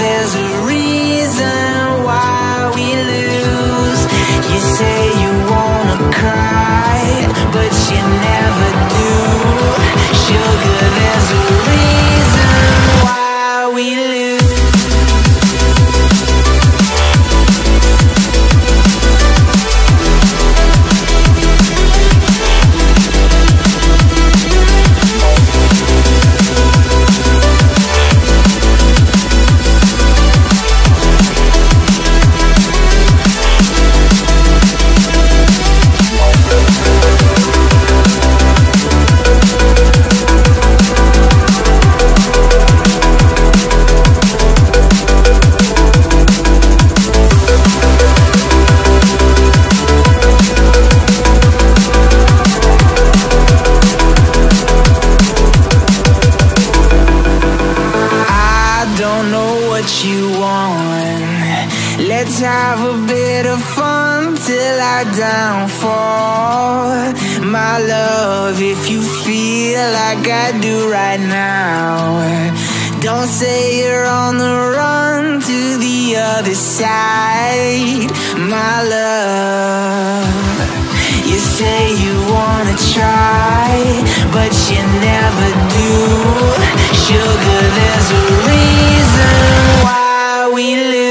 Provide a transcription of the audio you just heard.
There's a reason why we lose. You say you wanna cry, but you never do. other side, my love. You say you wanna try, but you never do. Sugar, there's a reason why we live.